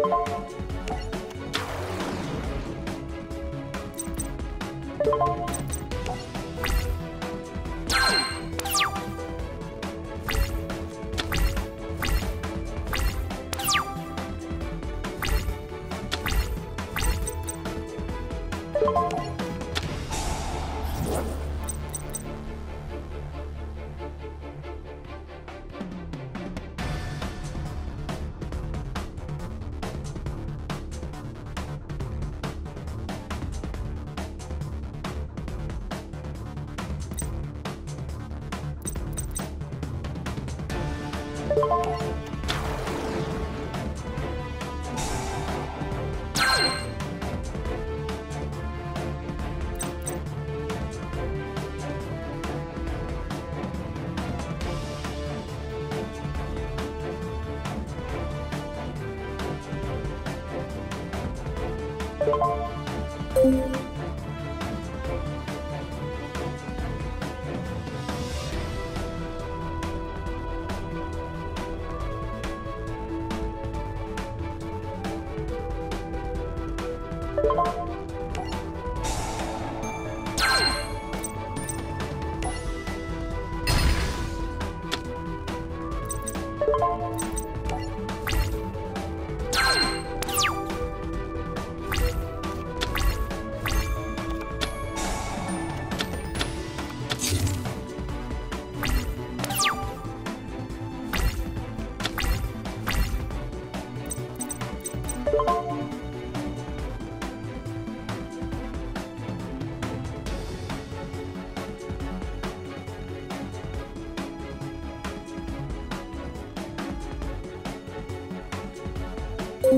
Thank you. you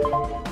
You.